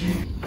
Yeah.